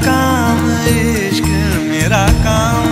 काम इश्क मेरा काम।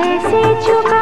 कैसे छुपा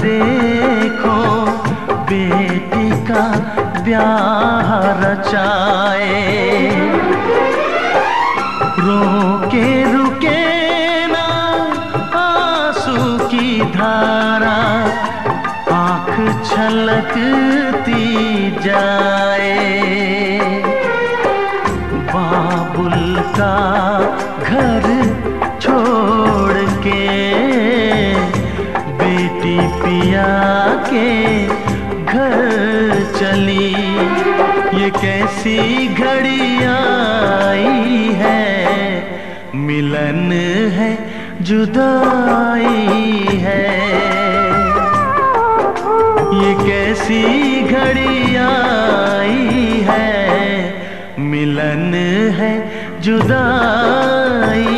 देखो, बेटी का ब्याह रचाए। रोके, रुके ना आँसू की धारा, आँख छलकती जाए। बाबुल का घर छोड़ के पिया के घर चली। ये कैसी घड़ी आई है? मिलन है, जुदाई है। ये कैसी घड़ी आई है? मिलन है, जुदाई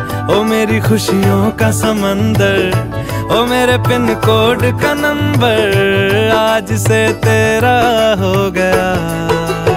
ओ मेरी खुशियों का समंदर, ओ मेरे पिन कोड का नंबर, आज से तेरा हो गया।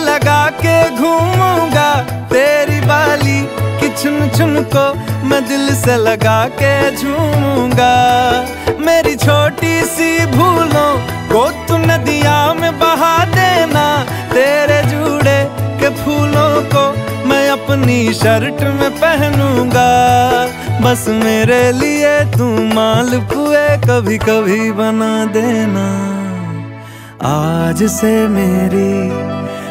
लगा के घूमूँगा। तेरी बाली कि चुन चुन को मैं दिल से लगा के झूमूँगा। मेरी छोटी सी भूलों को तू नदिया में बहा देना। तेरे जुड़े के फूलों को मैं अपनी शर्ट में पहनूँगा। बस मेरे लिए तू माल पुए कभी कभी बना देना। आज से मेरी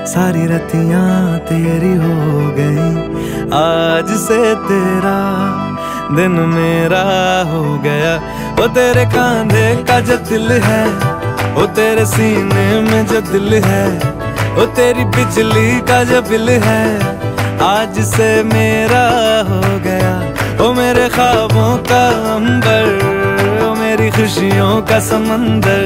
सारी रतियाँ तेरी हो गई। आज से तेरा दिन मेरा हो गया। वो तेरे कांधे का जो दिल है वो तेरे सीने में जो दिल है वो तेरी बिजली का जो बिल है, आज से मेरा हो गया। वो मेरे ख्वाबों का अंबर वो मेरी खुशियों का समंदर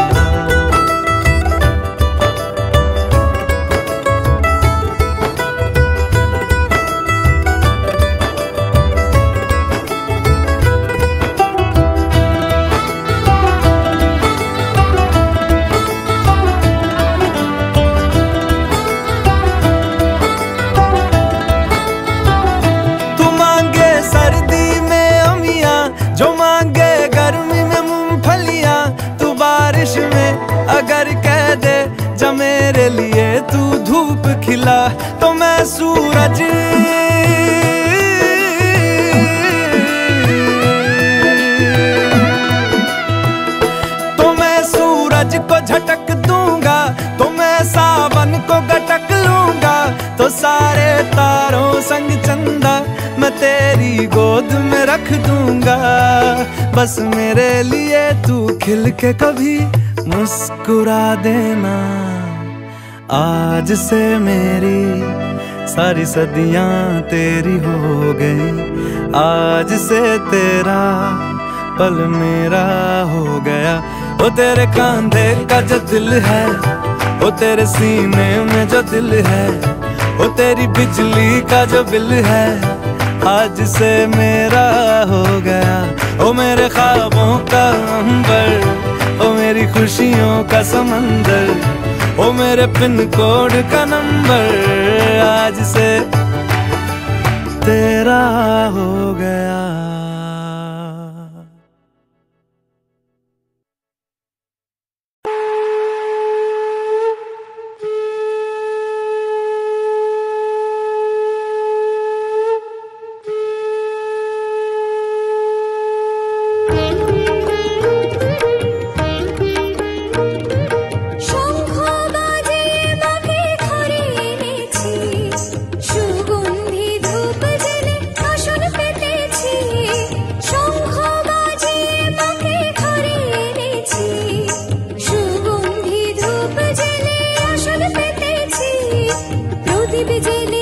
तो मैं सूरज को झटक दूँगा तो मैं सावन को गटक लूँगा। तो सारे तारों संग चंदा मैं तेरी गोद में रख दूँगा। बस मेरे लिए तू खिल के कभी मुस्कुरा देना। आज से मेरी सारी सदियाँ तेरी हो गई। आज से तेरा पल मेरा हो गया। वो तेरे कांधे का जो दिल है वो तेरे सीने में जो दिल है वो तेरी बिजली का जो बिल है, आज से मेरा हो गया। ओ मेरे ख्वाबों का अंबर, ओ मेरी खुशियों का समंदर, ओ मेरे पिन कोड का नंबर। आज से तेरा हो गया। दीप जली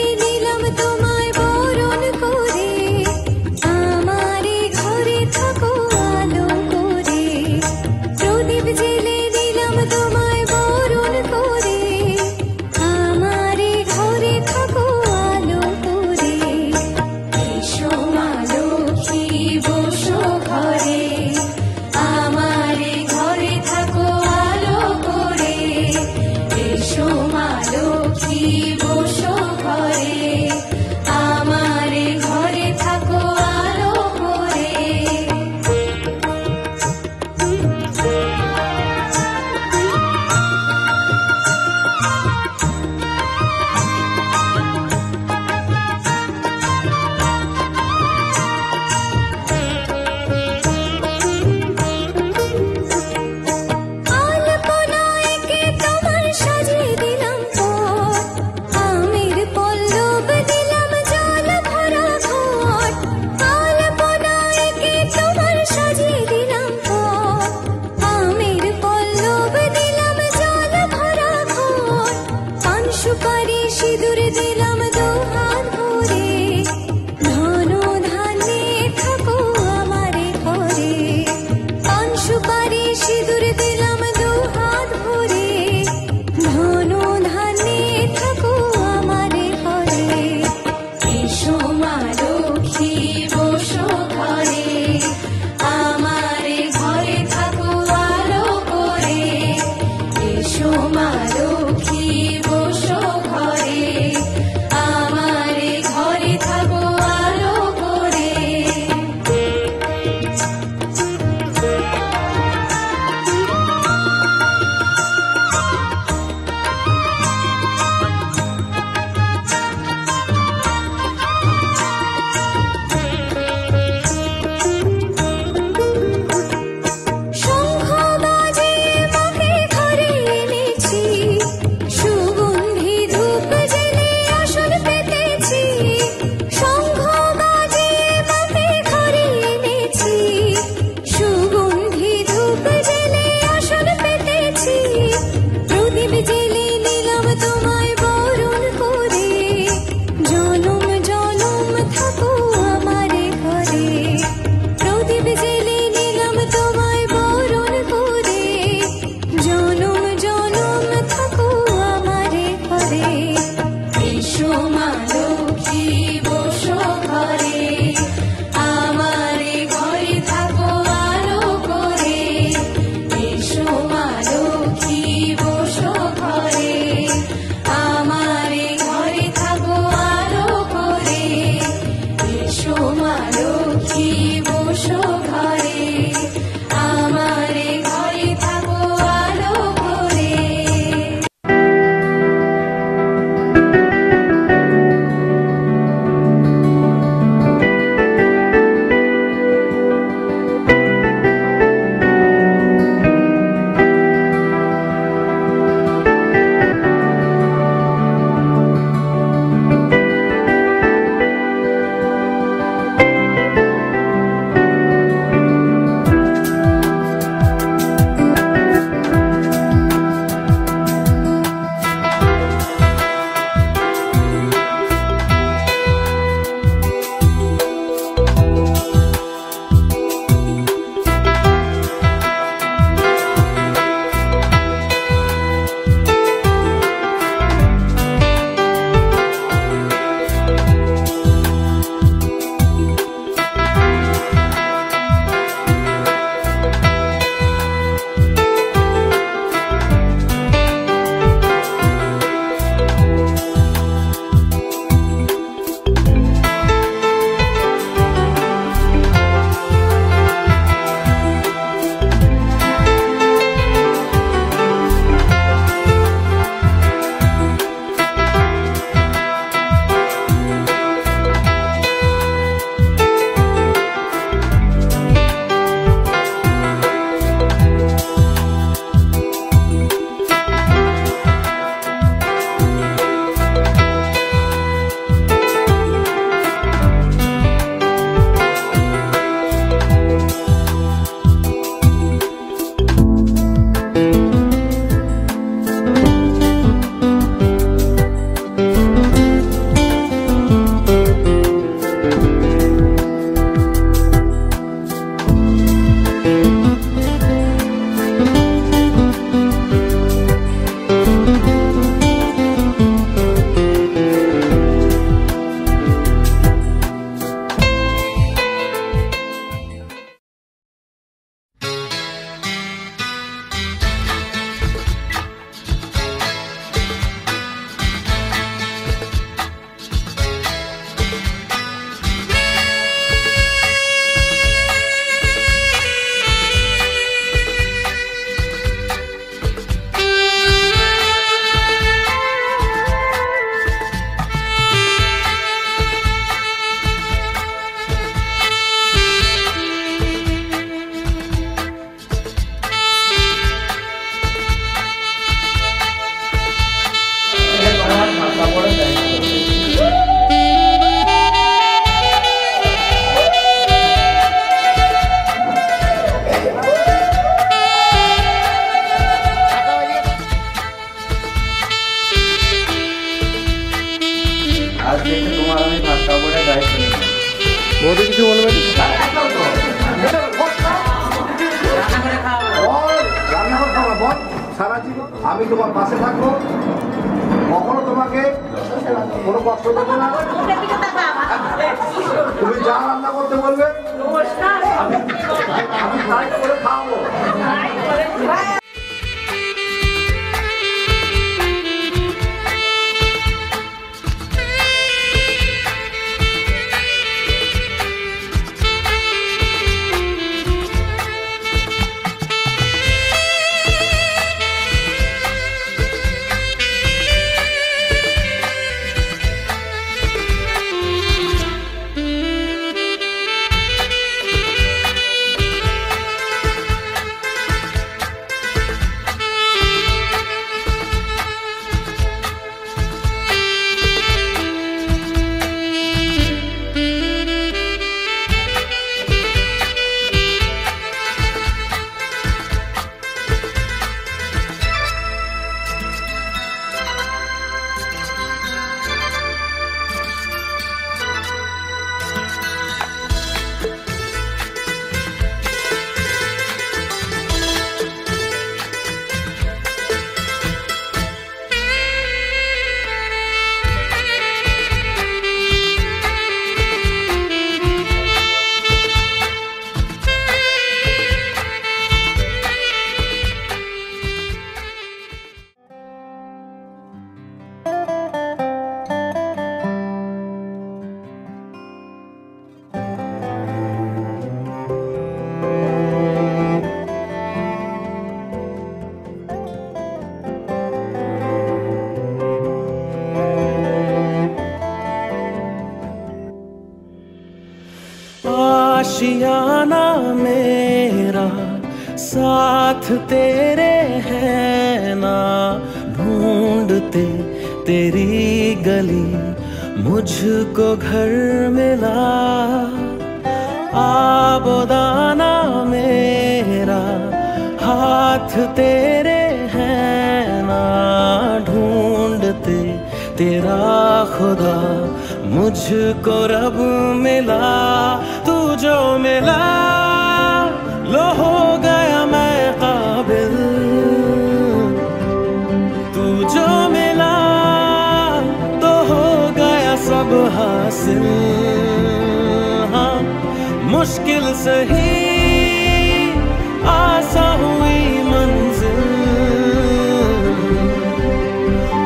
साथ तेरे हैं ना, ढूंढते तेरी गली, मुझको घर मिला। आबोदाना मेरा, हाथ तेरे हैं ना, ढूंढते तेरा खुदा, मुझको रब मिला तू जो मिला। सब हासिल? हाँ मुश्किल सही। आसा हुई मंजिल।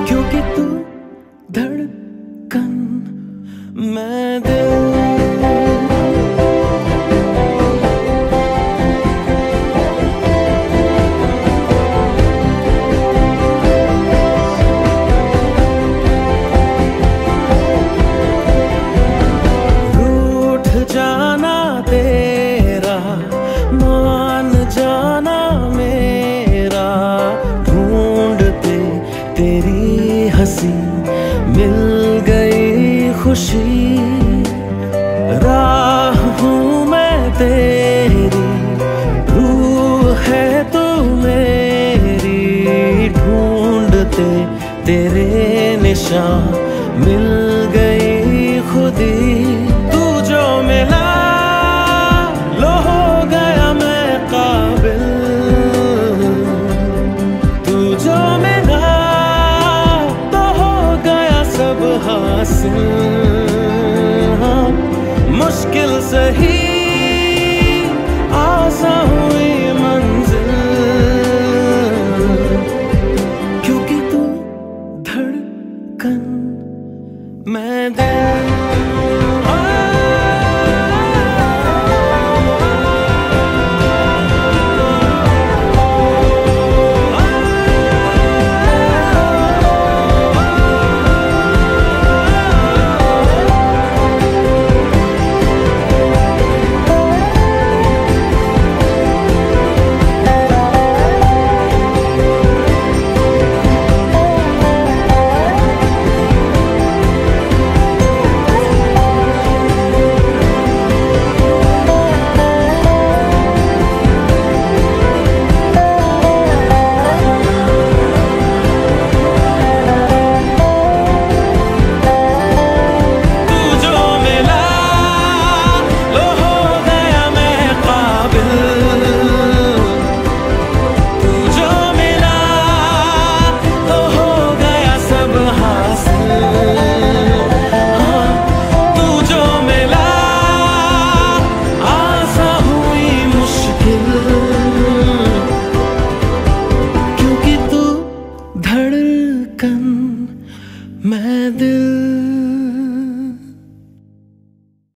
क्योंकि तू धड़कन मैं दिल